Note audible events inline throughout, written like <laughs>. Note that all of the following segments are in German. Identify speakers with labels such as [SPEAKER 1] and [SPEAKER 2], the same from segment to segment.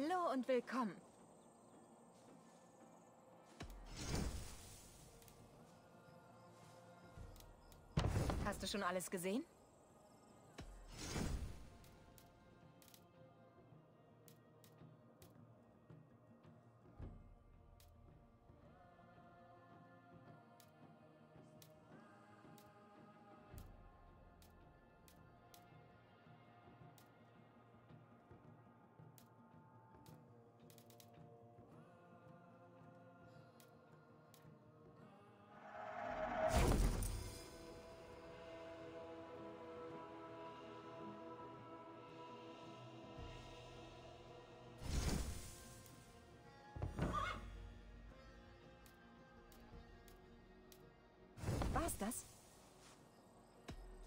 [SPEAKER 1] Hallo und willkommen. Hast du schon alles gesehen? Das?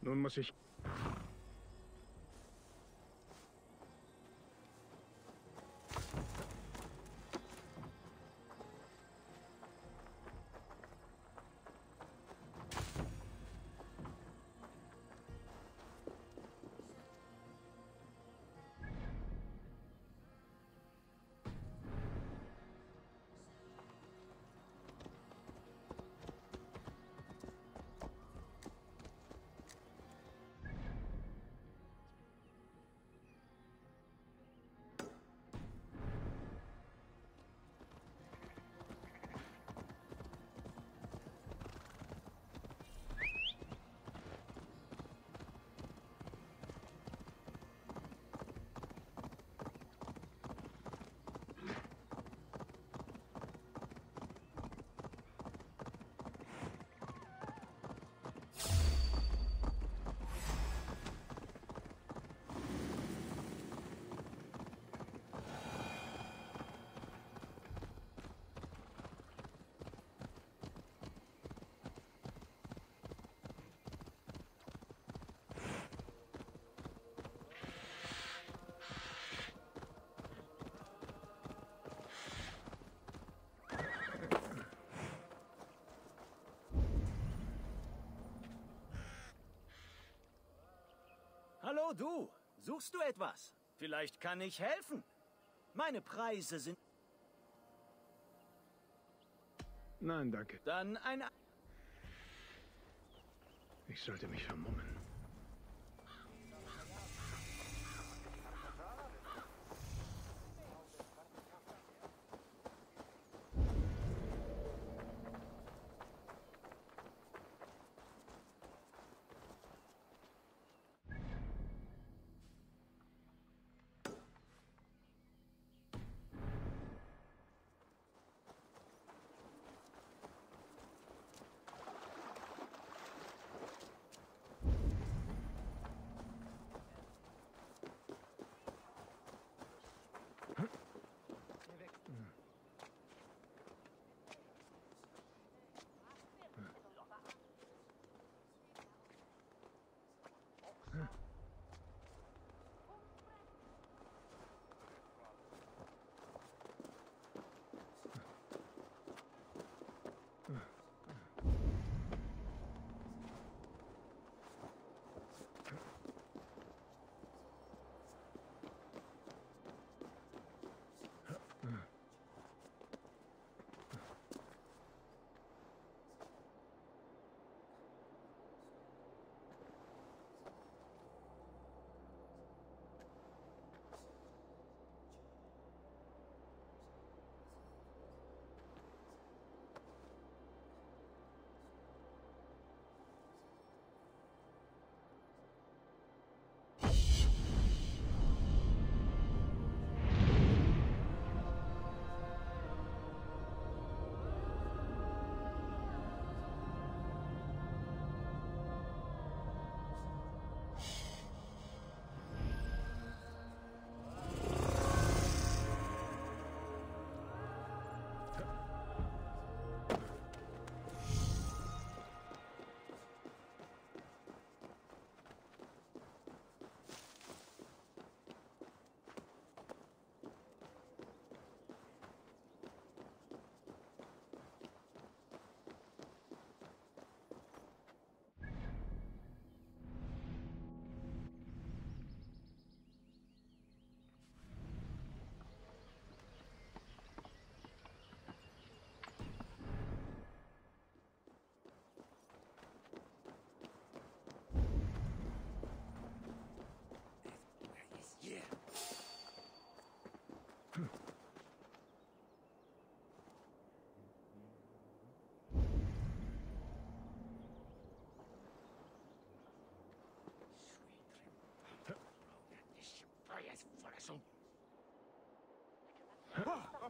[SPEAKER 2] Nun muss ich...
[SPEAKER 3] Hallo du, suchst du etwas? Vielleicht kann ich helfen. Meine Preise sind
[SPEAKER 2] Nein, danke.
[SPEAKER 3] dann ein...
[SPEAKER 2] Ich sollte mich vermummen.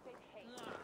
[SPEAKER 4] Stop
[SPEAKER 5] it, hate.
[SPEAKER 1] Nah.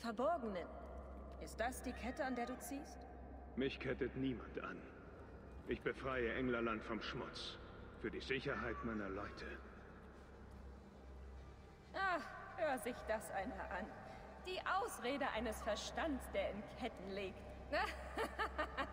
[SPEAKER 1] Verborgenen. Ist das die Kette, an der du ziehst?
[SPEAKER 2] Mich kettet niemand an. Ich befreie Englerland vom Schmutz. Für die Sicherheit meiner Leute.
[SPEAKER 1] Ach, hör sich das einer an. Die Ausrede eines Verstands, der in Ketten liegt. <laughs>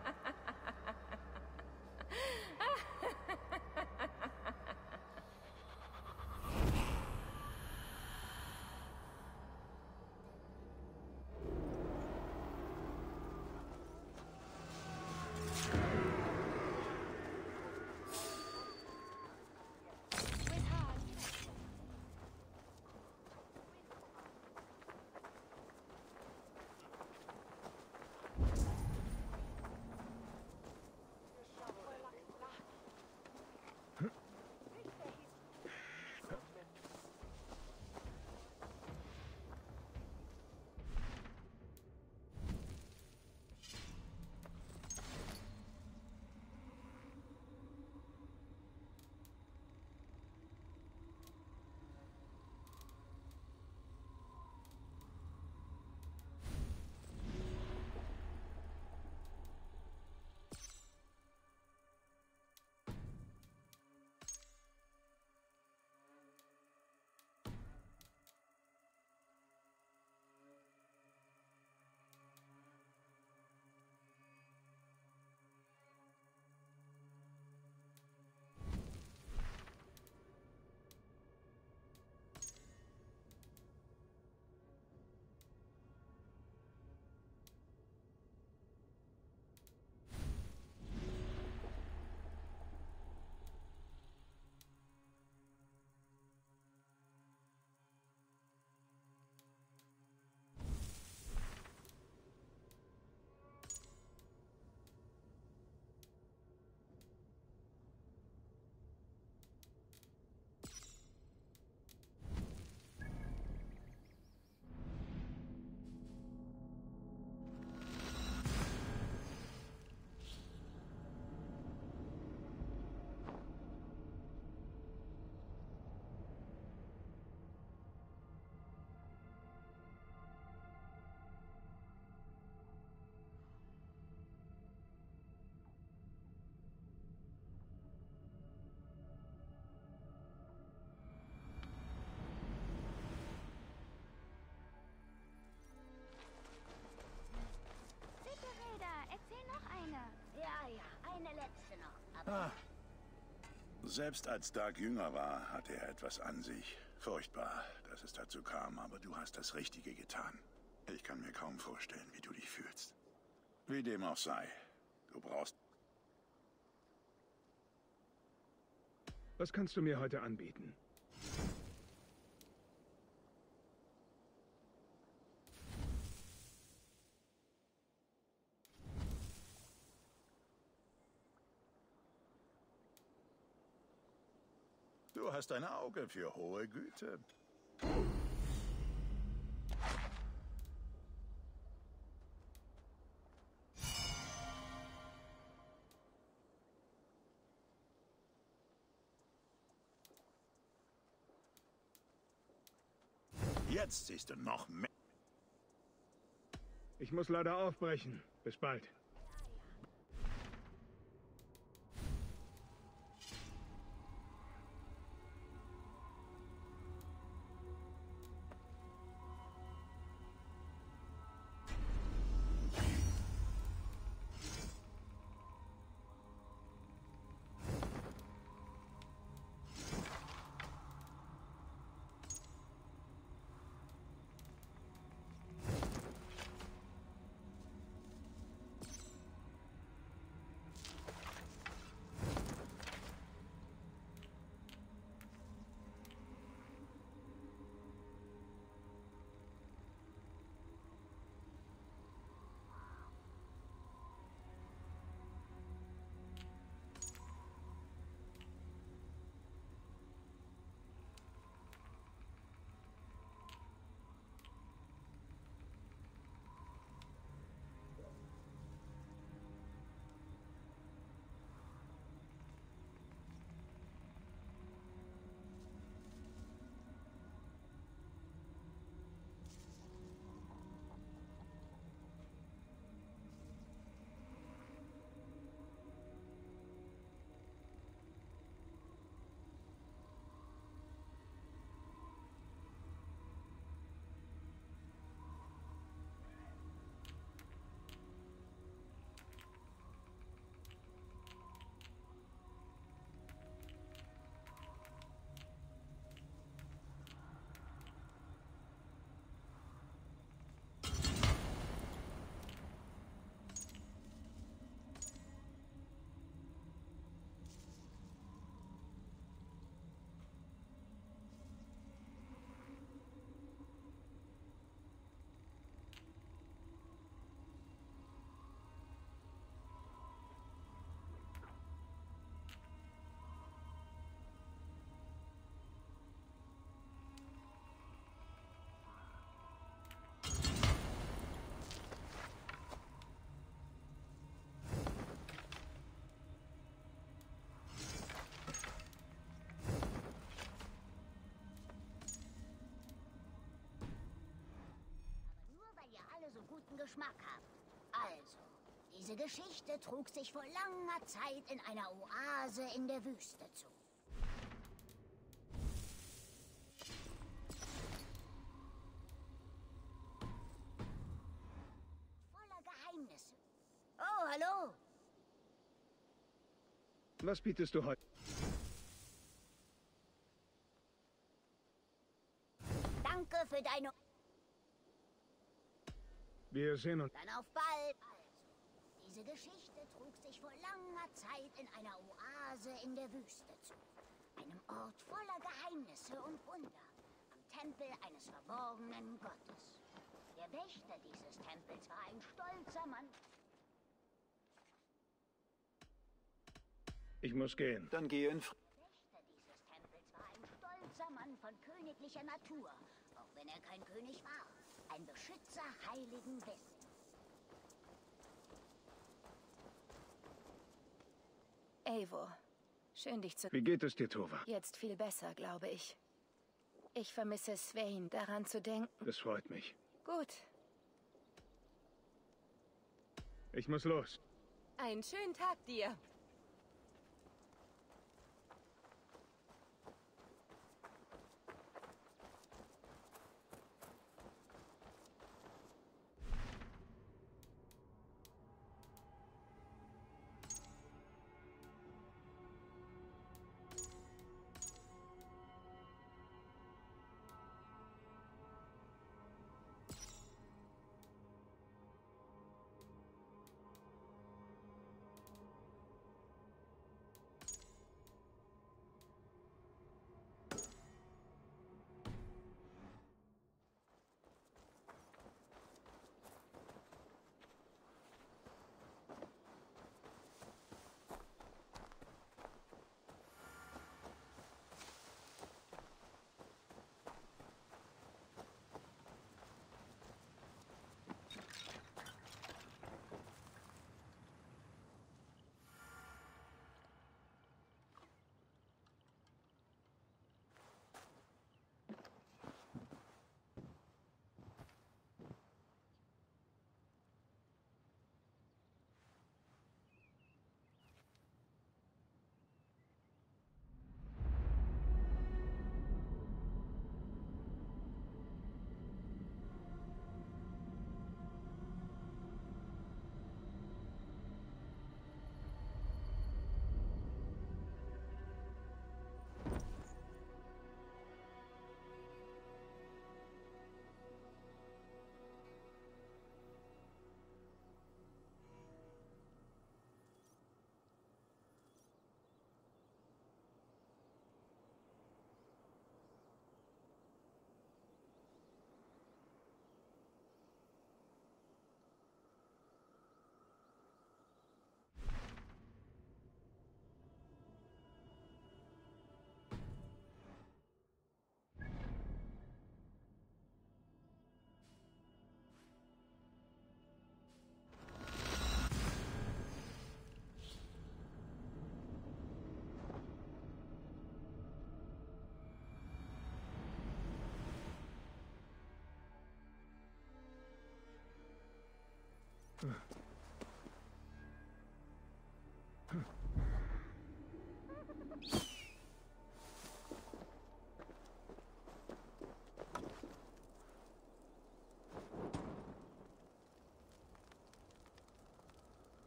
[SPEAKER 6] Ah. Selbst als Dark jünger war, hatte er etwas an sich. Furchtbar, dass es dazu kam, aber du hast das Richtige getan. Ich kann mir kaum vorstellen, wie du dich fühlst. Wie dem auch sei, du brauchst...
[SPEAKER 2] Was kannst du mir heute anbieten?
[SPEAKER 6] Du hast ein Auge für hohe Güte. Jetzt siehst du noch mehr.
[SPEAKER 2] Ich muss leider aufbrechen. Bis bald.
[SPEAKER 7] Guten Geschmack habt. Also, diese Geschichte trug sich vor langer Zeit in einer Oase in der Wüste zu. Voller Geheimnisse. Oh, hallo.
[SPEAKER 2] Was bietest du heute?
[SPEAKER 7] Danke für deine...
[SPEAKER 2] Wir sehen uns.
[SPEAKER 7] Dann auf bald. Also, diese Geschichte trug sich vor langer Zeit in einer Oase in der Wüste zu. Einem Ort voller Geheimnisse und Wunder. Am Tempel eines verborgenen Gottes. Der Wächter dieses Tempels war ein stolzer Mann.
[SPEAKER 2] Ich muss gehen.
[SPEAKER 8] Dann gehe in Frieden.
[SPEAKER 7] Der Wächter dieses Tempels war ein stolzer Mann von königlicher Natur. Auch wenn er kein König war. Ein Beschützer heiligen Wissens.
[SPEAKER 9] Eivor, schön dich zu...
[SPEAKER 2] Wie geht es dir, Tova?
[SPEAKER 9] Jetzt viel besser, glaube ich. Ich vermisse Swain, daran zu denken.
[SPEAKER 2] Das freut mich.
[SPEAKER 9] Gut,
[SPEAKER 2] Ich muss los.
[SPEAKER 1] Einen schönen Tag dir.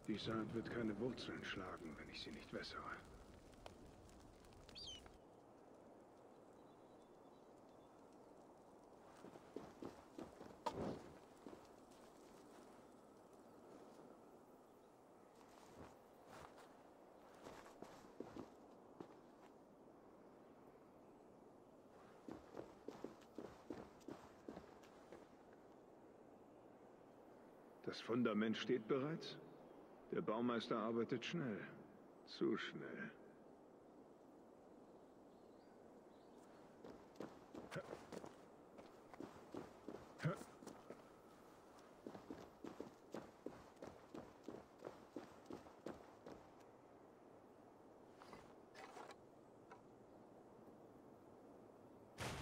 [SPEAKER 2] Die Saat wird keine Wurzeln schlagen, wenn ich sie nicht wässere. Das Fundament steht bereits? Der Baumeister arbeitet schnell. Zu schnell.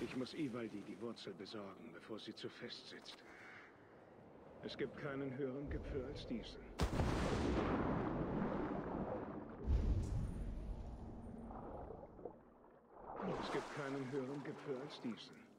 [SPEAKER 2] Ich muss Ivaldi die Wurzel besorgen, bevor sie zu fest sitzt. Es gibt keinen höheren Gipfel als diesen. Es gibt keinen höheren Gipfel als diesen.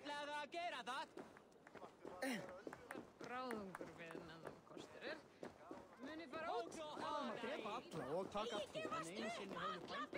[SPEAKER 5] ætlaði að gera það. Bráðungur við mennum kostur. Muni fara út. Það var að drepa alla og taka allt. En einu sinni höfðu bænt.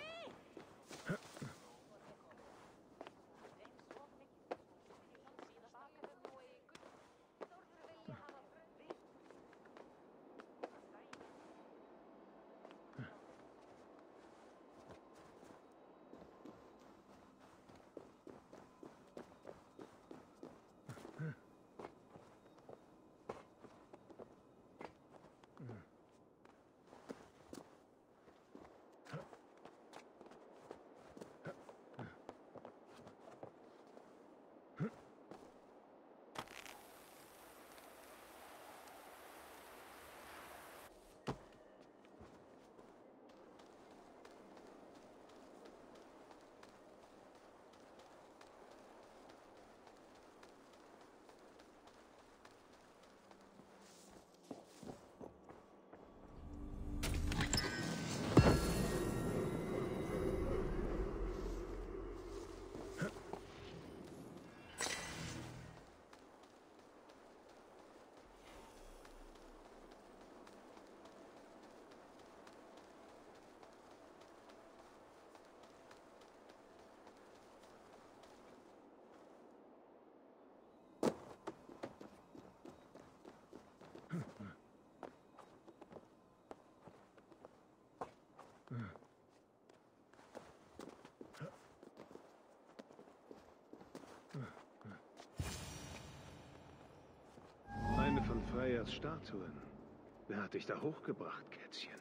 [SPEAKER 2] Freyas Statuen. Wer hat dich da hochgebracht, Kätzchen?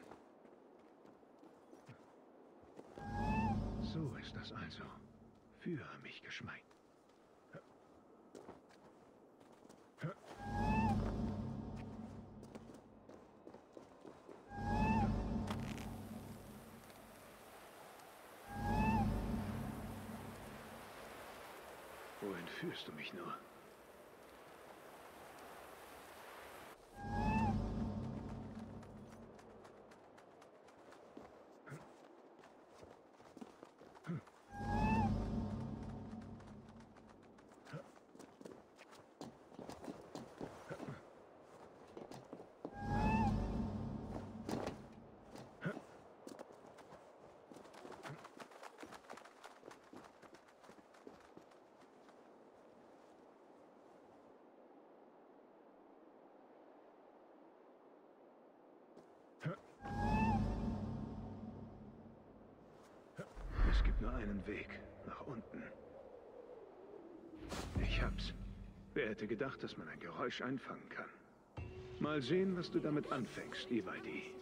[SPEAKER 2] So ist das also. Für mich geschmeint. Wohin führst du mich nur? Es gibt nur einen Weg nach unten. Ich hab's. Wer hätte gedacht, dass man ein Geräusch einfangen kann? Mal sehen, was du damit anfängst, Ivaldi.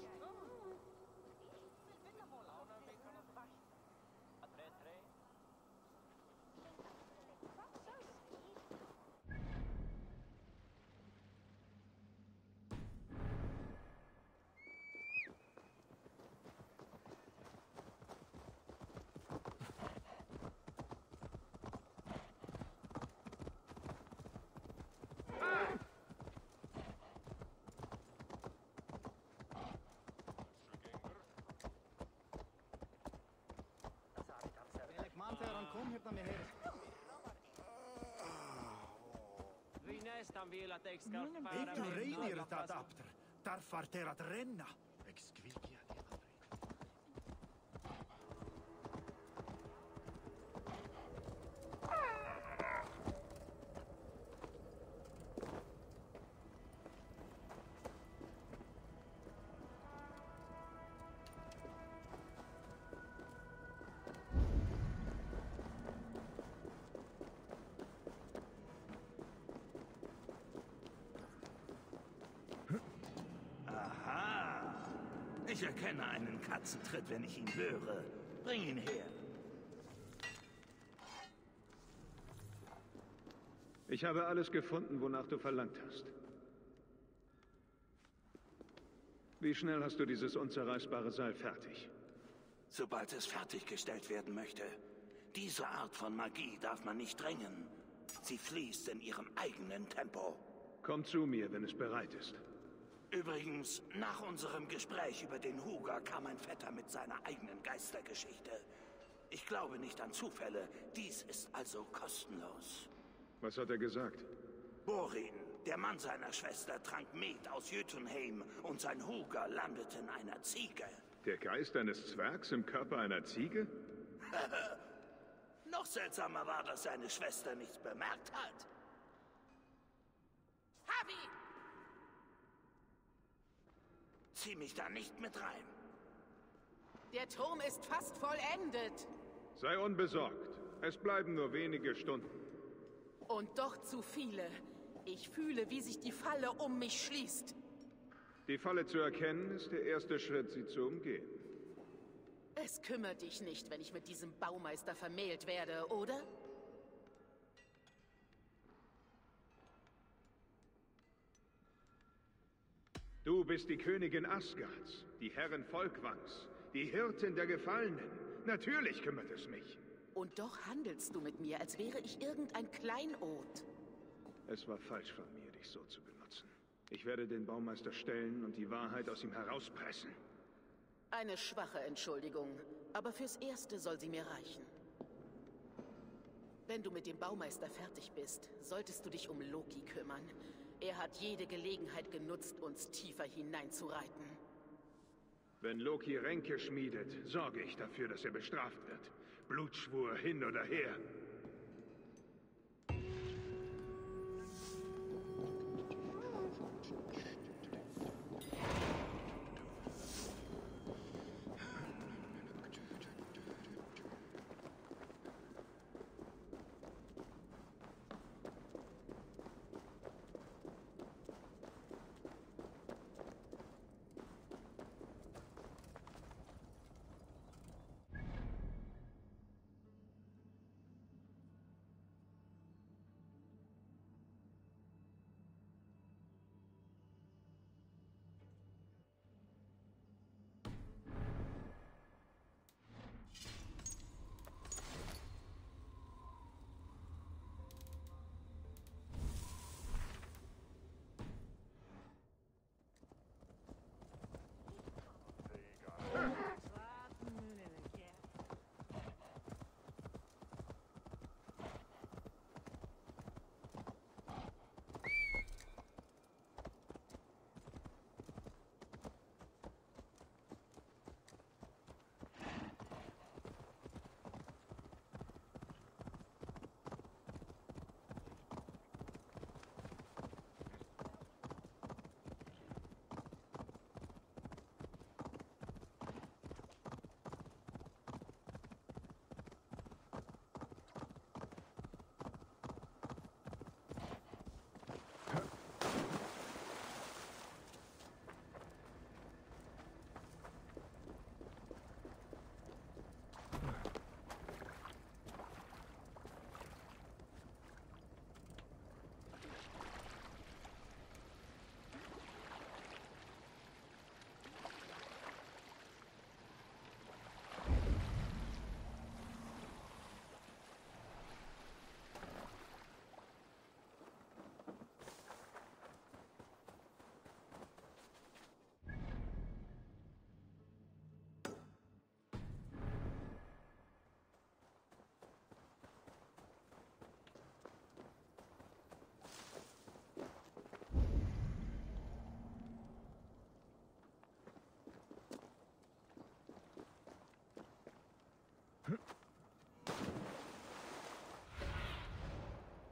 [SPEAKER 8] Ei
[SPEAKER 4] tu
[SPEAKER 8] reinir
[SPEAKER 4] tad
[SPEAKER 8] aptr, tar farterat renna.
[SPEAKER 10] Ich erkenne einen Katzentritt, wenn ich ihn höre. Bring ihn her.
[SPEAKER 2] Ich habe alles gefunden, wonach du verlangt hast. Wie schnell hast du dieses unzerreißbare Seil fertig?
[SPEAKER 10] Sobald es fertiggestellt werden möchte. Diese Art von Magie darf man nicht drängen. Sie fließt in ihrem eigenen Tempo.
[SPEAKER 2] Komm zu mir, wenn es bereit ist.
[SPEAKER 10] Übrigens, nach unserem Gespräch über den Huger kam ein Vetter mit seiner eigenen Geistergeschichte. Ich glaube nicht an Zufälle. Dies ist also kostenlos.
[SPEAKER 2] Was hat er gesagt?
[SPEAKER 10] Borin, der Mann seiner Schwester, trank Met aus Jötunheim und sein Huger landete in einer Ziege.
[SPEAKER 2] Der Geist eines Zwergs im Körper einer Ziege?
[SPEAKER 10] Noch seltsamer war, dass seine Schwester nichts bemerkt hat. Harvey! Zieh mich da nicht mit rein.
[SPEAKER 11] Der Turm ist fast vollendet.
[SPEAKER 2] Sei unbesorgt. Es bleiben nur wenige Stunden.
[SPEAKER 11] Und doch zu viele. Ich fühle, wie sich die Falle um mich schließt.
[SPEAKER 2] Die Falle zu erkennen, ist der erste Schritt, sie zu umgehen.
[SPEAKER 11] Es kümmert dich nicht, wenn ich mit diesem Baumeister vermählt werde, oder?
[SPEAKER 2] Du bist die Königin Asgards, die Herrin Volkwangs, die Hirtin der Gefallenen. Natürlich kümmert es mich.
[SPEAKER 11] Und doch handelst du mit mir, als wäre ich irgendein Kleinod.
[SPEAKER 2] Es war falsch von mir, dich so zu benutzen. Ich werde den Baumeister stellen und die Wahrheit aus ihm herauspressen.
[SPEAKER 11] Eine schwache Entschuldigung, aber fürs Erste soll sie mir reichen. Wenn du mit dem Baumeister fertig bist, solltest du dich um Loki kümmern. Er hat jede Gelegenheit genutzt, uns tiefer hineinzureiten.
[SPEAKER 2] Wenn Loki Ränke schmiedet, sorge ich dafür, dass er bestraft wird. Blutschwur hin oder her.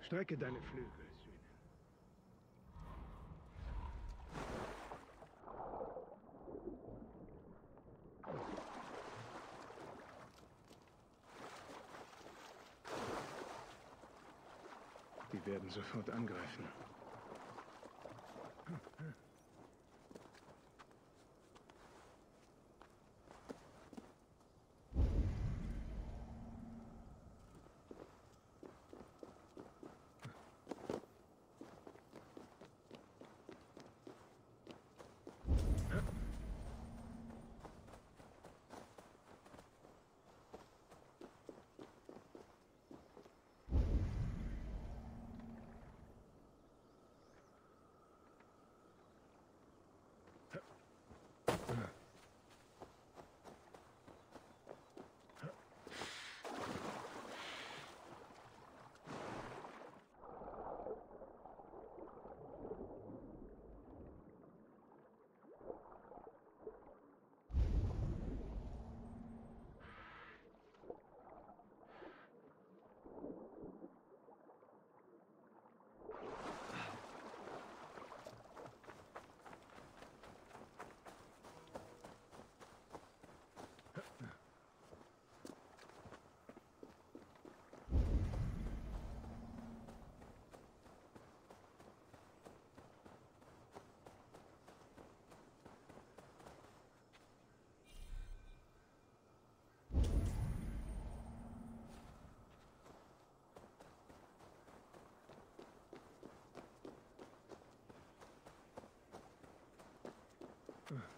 [SPEAKER 2] Strecke deine Flügel. Die werden sofort angreifen. Mm.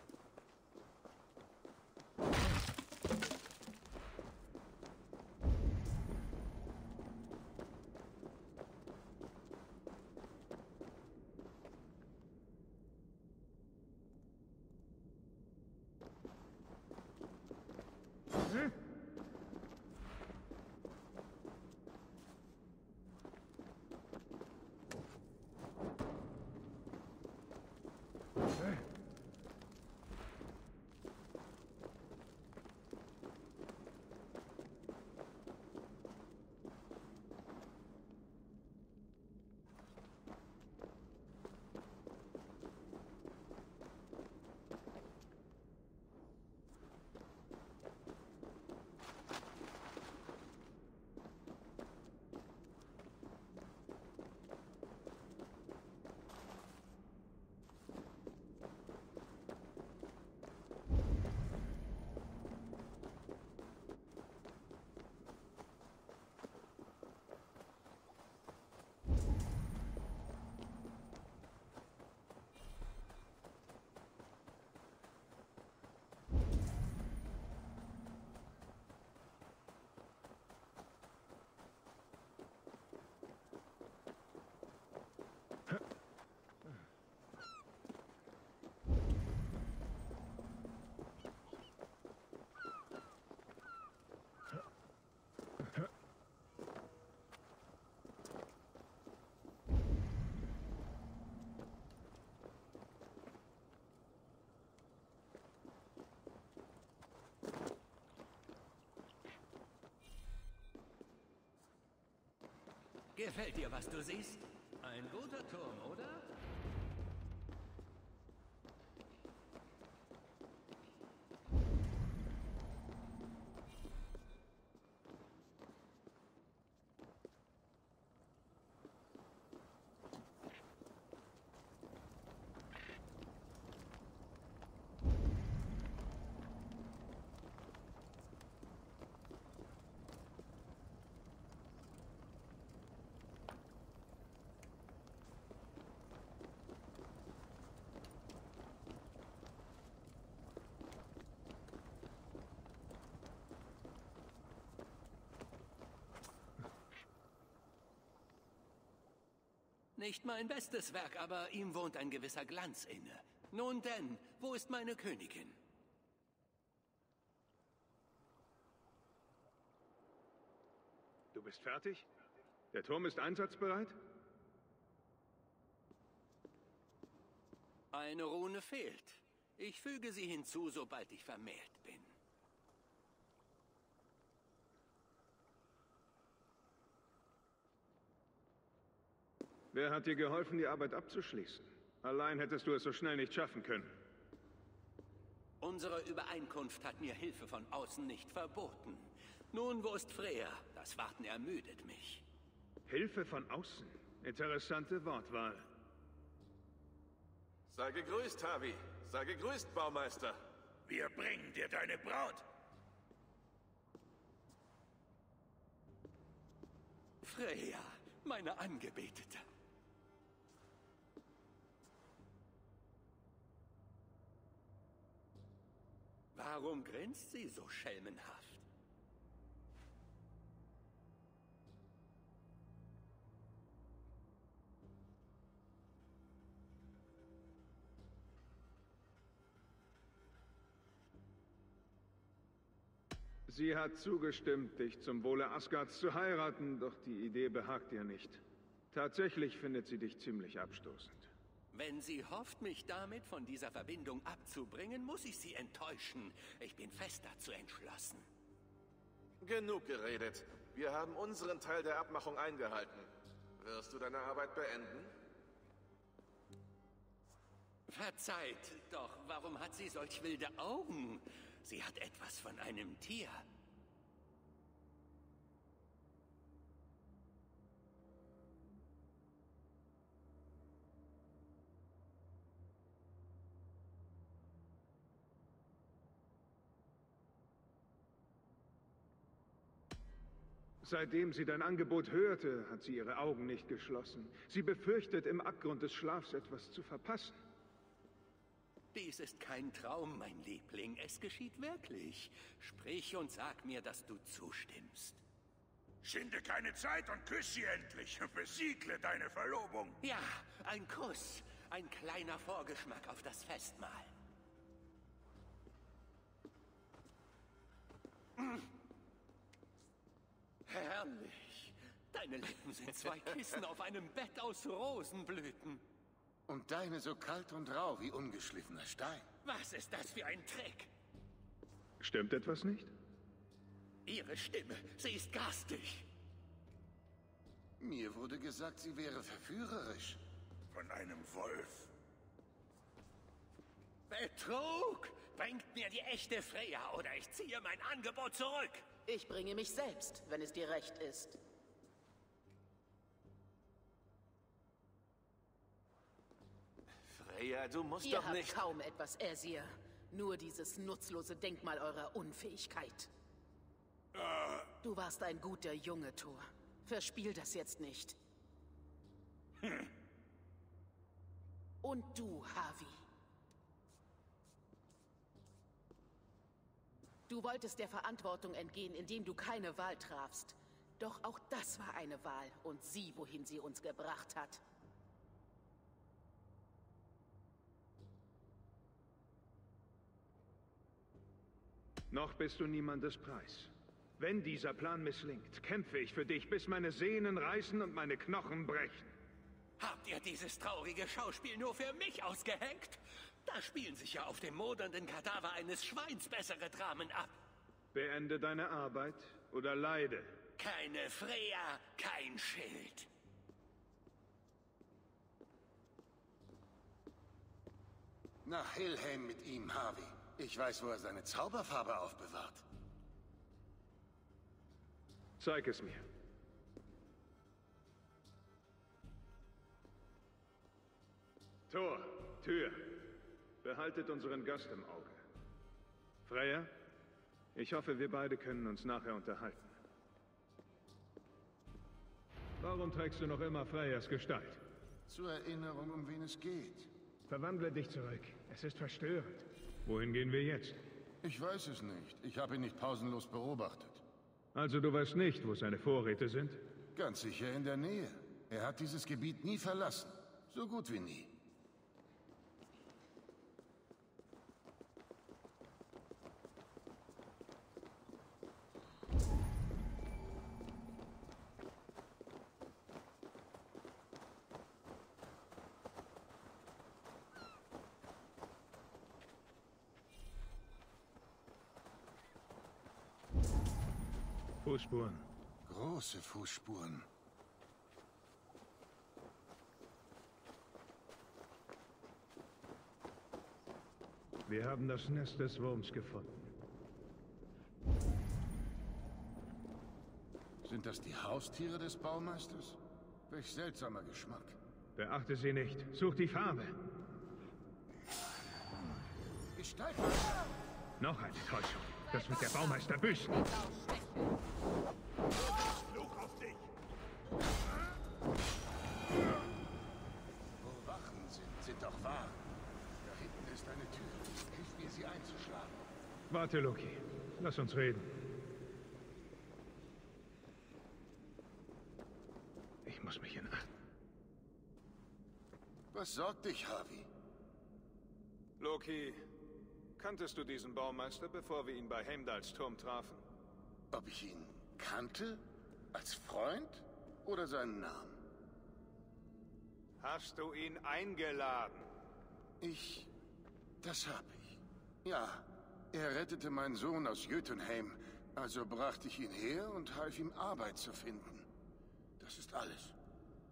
[SPEAKER 12] Gefällt dir, was du siehst? Ein guter Turm, oder? Nicht mein bestes Werk, aber ihm wohnt ein gewisser Glanz inne. Nun denn, wo ist meine Königin?
[SPEAKER 2] Du bist fertig? Der Turm ist einsatzbereit?
[SPEAKER 12] Eine Rune fehlt. Ich füge sie hinzu, sobald ich vermählt bin.
[SPEAKER 2] Wer hat dir geholfen, die Arbeit abzuschließen? Allein hättest du es so schnell nicht schaffen können.
[SPEAKER 12] Unsere Übereinkunft hat mir Hilfe von außen nicht verboten. Nun, wo ist Freya? Das Warten ermüdet mich.
[SPEAKER 2] Hilfe von außen? Interessante Wortwahl.
[SPEAKER 13] Sei gegrüßt, Harvey. Sei gegrüßt, Baumeister.
[SPEAKER 6] Wir bringen dir deine Braut.
[SPEAKER 12] Freya, meine Angebetete. Warum grinst sie so schelmenhaft?
[SPEAKER 2] Sie hat zugestimmt, dich zum Wohle Asgards zu heiraten, doch die Idee behagt ihr nicht. Tatsächlich findet sie dich ziemlich abstoßend.
[SPEAKER 12] Wenn sie hofft, mich damit von dieser Verbindung abzubringen, muss ich sie enttäuschen. Ich bin fest dazu entschlossen.
[SPEAKER 13] Genug geredet. Wir haben unseren Teil der Abmachung eingehalten. Wirst du deine Arbeit beenden?
[SPEAKER 12] Verzeiht, doch warum hat sie solch wilde Augen? Sie hat etwas von einem Tier.
[SPEAKER 2] Seitdem sie dein Angebot hörte, hat sie ihre Augen nicht geschlossen. Sie befürchtet, im Abgrund des Schlafs etwas zu verpassen.
[SPEAKER 12] Dies ist kein Traum, mein Liebling. Es geschieht wirklich. Sprich und sag mir, dass du zustimmst.
[SPEAKER 6] Schinde keine Zeit und küss sie endlich <laughs> und besiegle deine Verlobung.
[SPEAKER 12] Ja, ein Kuss. Ein kleiner Vorgeschmack auf das Festmahl. Herrlich. Deine Lippen sind zwei Kissen auf einem Bett aus Rosenblüten.
[SPEAKER 14] Und deine so kalt und rau wie ungeschliffener Stein.
[SPEAKER 12] Was ist das für ein Trick?
[SPEAKER 2] Stimmt etwas nicht?
[SPEAKER 12] Ihre Stimme, sie ist garstig.
[SPEAKER 14] Mir wurde gesagt, sie wäre verführerisch.
[SPEAKER 6] Von einem Wolf.
[SPEAKER 12] Betrug! Bringt mir die echte Freya oder ich ziehe mein Angebot zurück.
[SPEAKER 11] Ich bringe mich selbst, wenn es dir recht ist.
[SPEAKER 13] Freya, du musst
[SPEAKER 11] Ihr
[SPEAKER 13] doch
[SPEAKER 11] habt
[SPEAKER 13] nicht...
[SPEAKER 11] kaum etwas, Ersir. Nur dieses nutzlose Denkmal eurer Unfähigkeit. Du warst ein guter Junge, Thor. Verspiel das jetzt nicht.
[SPEAKER 6] Hm.
[SPEAKER 11] Und du, Havi. Du wolltest der Verantwortung entgehen, indem du keine Wahl trafst. Doch auch das war eine Wahl und sieh, wohin sie uns gebracht hat.
[SPEAKER 2] Noch bist du niemandes Preis. Wenn dieser Plan misslingt, kämpfe ich für dich, bis meine Sehnen reißen und meine Knochen brechen.
[SPEAKER 12] Habt ihr dieses traurige Schauspiel nur für mich ausgeheckt? Da spielen sich ja auf dem modernden Kadaver eines Schweins bessere Dramen ab.
[SPEAKER 2] Beende deine Arbeit oder leide.
[SPEAKER 12] Keine Freya, kein Schild.
[SPEAKER 14] Nach Helheim mit ihm, Harvey. Ich weiß, wo er seine Zauberfarbe aufbewahrt.
[SPEAKER 2] Zeig es mir. Tor, Tür. Behaltet unseren Gast im Auge. Freya, ich hoffe, wir beide können uns nachher unterhalten. Warum trägst du noch immer Freyas Gestalt?
[SPEAKER 14] Zur Erinnerung, um wen es geht.
[SPEAKER 2] Verwandle dich zurück. Es ist verstörend. Wohin gehen wir jetzt?
[SPEAKER 14] Ich weiß es nicht. Ich habe ihn nicht pausenlos beobachtet.
[SPEAKER 2] Also du weißt nicht, wo seine Vorräte sind?
[SPEAKER 14] Ganz sicher in der Nähe. Er hat dieses Gebiet nie verlassen. So gut wie nie.
[SPEAKER 2] Fußspuren.
[SPEAKER 14] Große Fußspuren.
[SPEAKER 2] Wir haben das Nest des Wurms gefunden.
[SPEAKER 14] Sind das die Haustiere des Baumeisters? Welch seltsamer Geschmack.
[SPEAKER 2] Beachte sie nicht. Such die Farbe.
[SPEAKER 14] Gestalt.
[SPEAKER 2] Noch eine Täuschung. Das wird der Baumeister büßen.
[SPEAKER 8] Fluch auf dich!
[SPEAKER 14] Wo Wachen sind, sind auch Wachen. Da hinten ist eine Tür. Hilf mir, sie einzuschlagen.
[SPEAKER 2] Warte, Loki. Lass uns reden. Ich muss mich in Acht.
[SPEAKER 14] Was sorgt dich, Harvey?
[SPEAKER 2] Loki, kanntest du diesen Baumeister, bevor wir ihn bei Heimdalls Turm trafen?
[SPEAKER 14] Ob ich ihn kannte? Als Freund? Oder seinen Namen?
[SPEAKER 2] Hast du ihn eingeladen?
[SPEAKER 14] Ich... Das hab ich. Ja, er rettete meinen Sohn aus Jötunheim, also brachte ich ihn her und half ihm Arbeit zu finden. Das ist alles.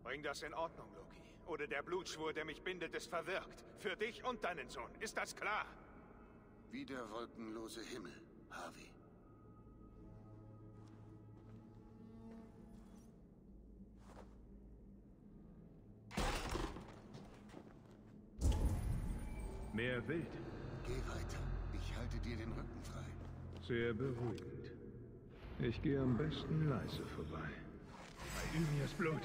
[SPEAKER 2] Bring das in Ordnung, Loki. Oder der Blutschwur, der mich bindet, ist verwirkt. Für dich und deinen Sohn. Ist das klar?
[SPEAKER 14] Wie der wolkenlose Himmel, Harvey.
[SPEAKER 2] Mehr Wild.
[SPEAKER 14] Geh weiter. Ich halte dir den Rücken frei.
[SPEAKER 2] Sehr beruhigend. Ich gehe am besten leise vorbei. Bei Ymirs Blut.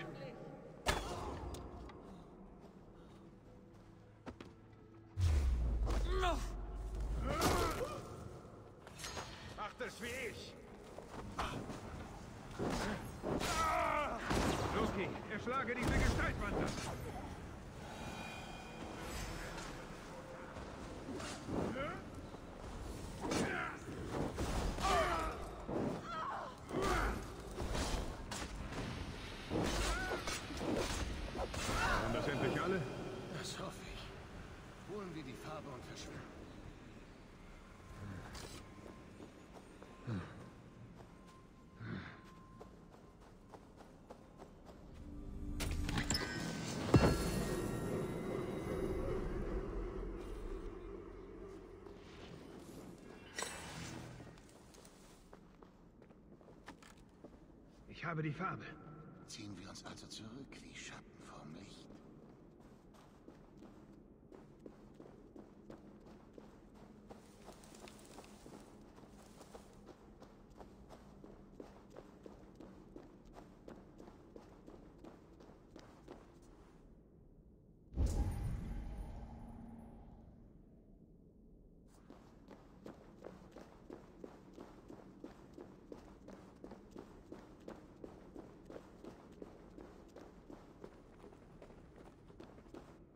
[SPEAKER 2] Frage die wir gestalten. Ich habe die Farbe.
[SPEAKER 14] Ziehen wir uns also zurück wie Schatten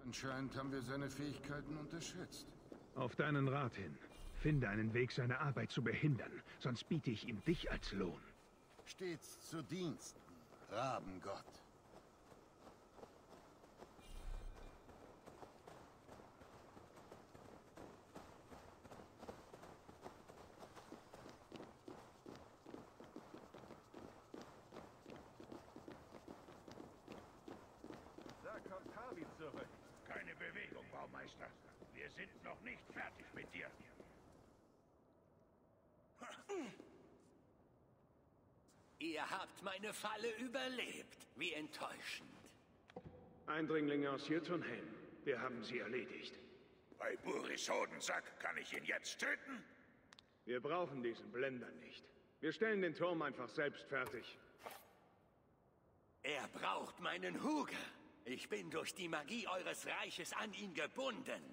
[SPEAKER 14] Anscheinend haben wir seine Fähigkeiten unterschätzt.
[SPEAKER 2] Auf deinen Rat hin. Finde einen Weg, seine Arbeit zu behindern, sonst biete ich ihm dich als Lohn.
[SPEAKER 14] Stets zu Diensten, Rabengott.
[SPEAKER 15] Da kommt Harvey zurück. Keine Bewegung, Baumeister. Wir sind noch nicht fertig mit dir.
[SPEAKER 12] Ihr habt meine Falle überlebt. Wie enttäuschend.
[SPEAKER 2] Eindringlinge aus Jötunheim. Wir haben sie erledigt.
[SPEAKER 15] Bei Buris Hodensack kann ich ihn jetzt töten?
[SPEAKER 2] Wir brauchen diesen Blender nicht. Wir stellen den Turm einfach selbst fertig.
[SPEAKER 12] Er braucht meinen Huger. Ich bin durch die Magie eures Reiches an ihn gebunden.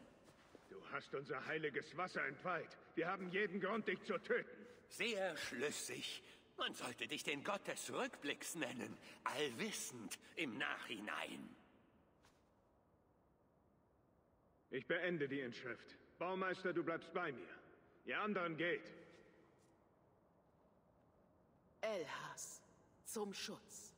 [SPEAKER 2] Du hast unser heiliges Wasser entweiht. Wir haben jeden Grund, dich zu töten.
[SPEAKER 12] Sehr schlüssig. Man sollte dich den Gott des Rückblicks nennen. Allwissend im Nachhinein.
[SPEAKER 2] Ich beende die Inschrift. Baumeister, du bleibst bei mir. Ihr anderen geht.
[SPEAKER 11] Elhas, zum Schutz.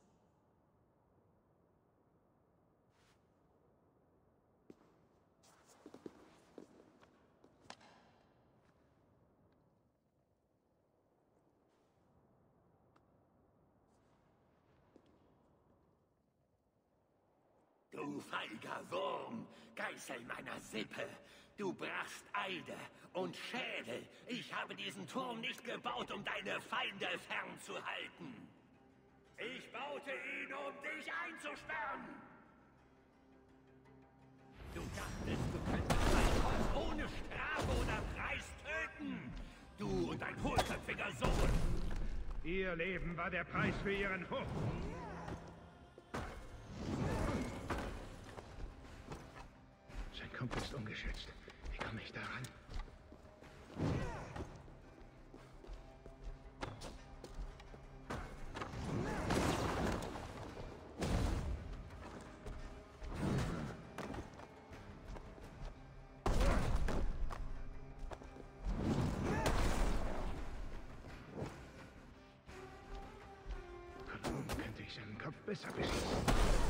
[SPEAKER 12] Du feiger Wurm, Geißel meiner Sippe. Du brachst Eide und Schädel. Ich habe diesen Turm nicht gebaut, um deine Feinde fernzuhalten. Ich baute ihn, um dich einzusperren. Du dachtest, du könntest mein Volk ohne Strafe oder Preis töten. Du und dein hohlköpfiger Sohn.
[SPEAKER 2] Ihr Leben war der Preis für ihren Hof. Kopf ist ungeschützt. Wie komme ich daran? Könnte ich seinen Kopf besser beschießen?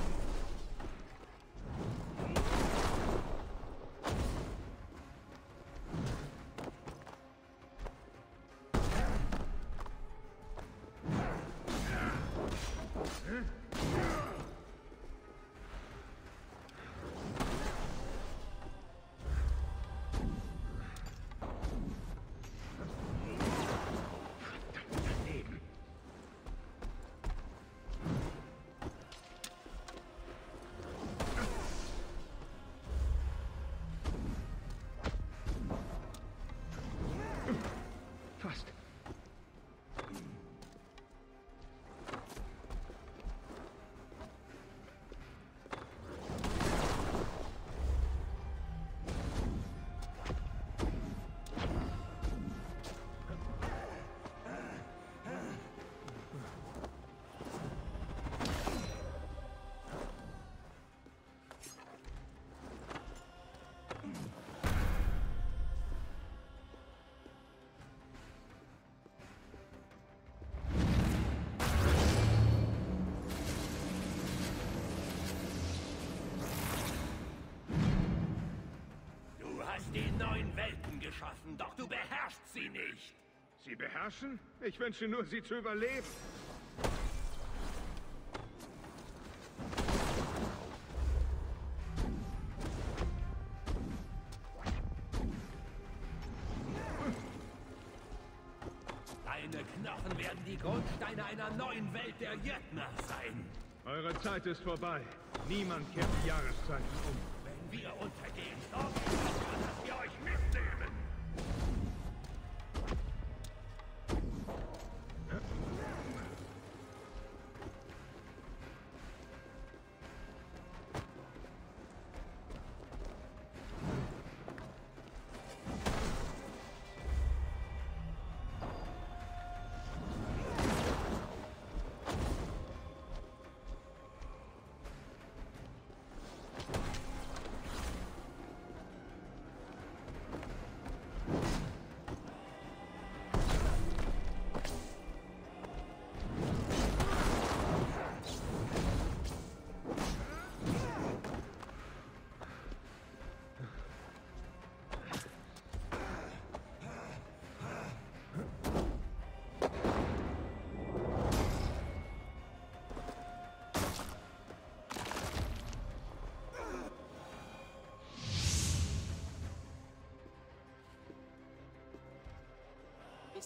[SPEAKER 12] Sie
[SPEAKER 2] beherrschen? Ich wünsche nur, sie zu überleben.
[SPEAKER 12] Dein Deine Knochen werden die Grundsteine einer neuen Welt der Jötner sein.
[SPEAKER 2] Eure Zeit ist vorbei. Niemand kehrt die Jahreszeiten um.
[SPEAKER 12] Wenn wir untergehen, wir dafür, dass wir euch mitnehmen.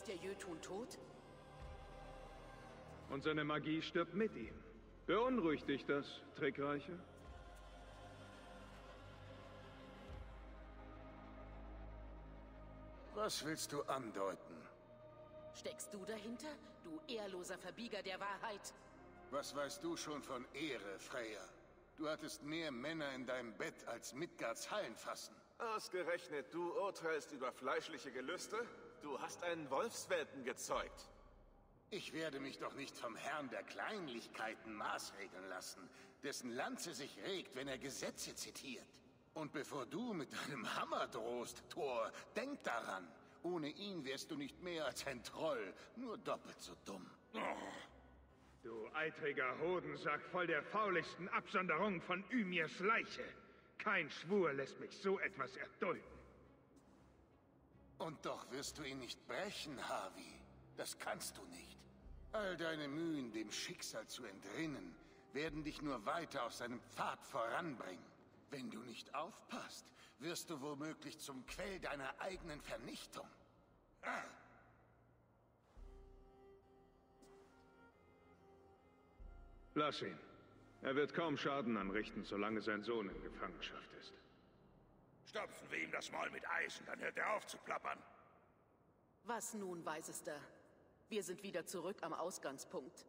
[SPEAKER 11] Ist der Jötun tot?
[SPEAKER 2] Und seine Magie stirbt mit ihm. Beunruhigt dich das, Trickreiche?
[SPEAKER 14] Was willst du andeuten?
[SPEAKER 11] Steckst du dahinter, du ehrloser Verbieger der Wahrheit?
[SPEAKER 14] Was weißt du schon von Ehre, Freya? Du hattest mehr Männer in deinem Bett als Midgards Hallenfassen.
[SPEAKER 13] Ausgerechnet du urteilst über fleischliche Gelüste? Du hast einen Wolfswelpen gezeugt.
[SPEAKER 14] Ich werde mich doch nicht vom Herrn der Kleinlichkeiten maßregeln lassen, dessen Lanze sich regt, wenn er Gesetze zitiert. Und bevor du mit deinem Hammer drohst, Thor, denk daran. Ohne ihn wärst du nicht mehr als ein Troll, nur doppelt so dumm.
[SPEAKER 2] Du eitriger Hodensack voll der fauligsten Absonderung von Ymirs Leiche. Kein Schwur lässt mich so etwas erdulden.
[SPEAKER 14] Und doch wirst du ihn nicht brechen, Harvey. Das kannst du nicht. All deine Mühen, dem Schicksal zu entrinnen, werden dich nur weiter auf seinem Pfad voranbringen. Wenn du nicht aufpasst, wirst du womöglich zum Quell deiner eigenen Vernichtung. Ah.
[SPEAKER 2] Lass ihn. Er wird kaum Schaden anrichten, solange sein Sohn in Gefangenschaft ist.
[SPEAKER 15] Stopfen wir ihm das Maul mit Eisen, dann hört er auf zu plappern.
[SPEAKER 11] Was nun, Weisester? Wir sind wieder zurück am Ausgangspunkt.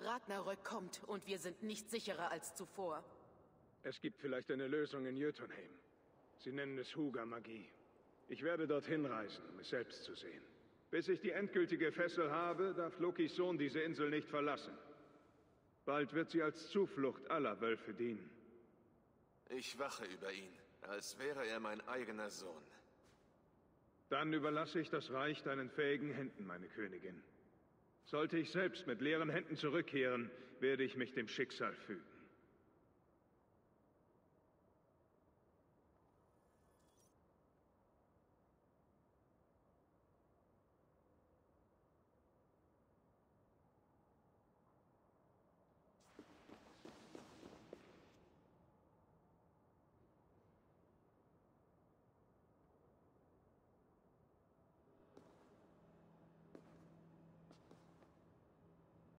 [SPEAKER 11] Ragnarök kommt und wir sind nicht sicherer als zuvor.
[SPEAKER 2] Es gibt vielleicht eine Lösung in Jötunheim. Sie nennen es Huga-Magie. Ich werde dorthin reisen, um es selbst zu sehen. Bis ich die endgültige Fessel habe, darf Lokis Sohn diese Insel nicht verlassen. Bald wird sie als Zuflucht aller Wölfe dienen.
[SPEAKER 13] Ich wache über ihn, als wäre er mein eigener Sohn.
[SPEAKER 2] Dann überlasse ich das Reich deinen fähigen Händen, meine Königin. Sollte ich selbst mit leeren Händen zurückkehren, werde ich mich dem Schicksal fügen.